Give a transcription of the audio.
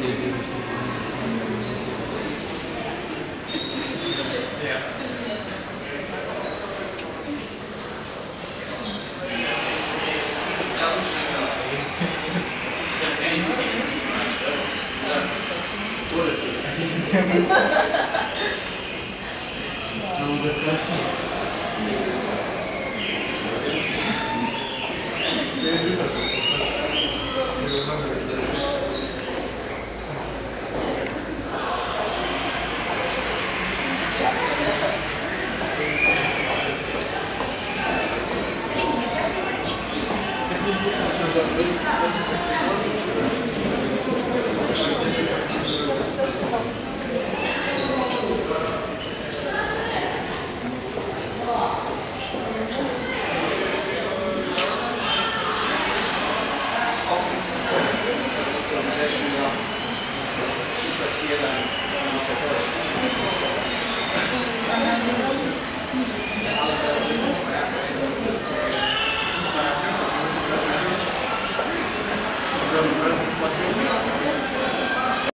Я сделаю, чтобы ты не смотрел на эти темы. Ну, уже страшнее. Я не знаю, что это. Thank you. Bateu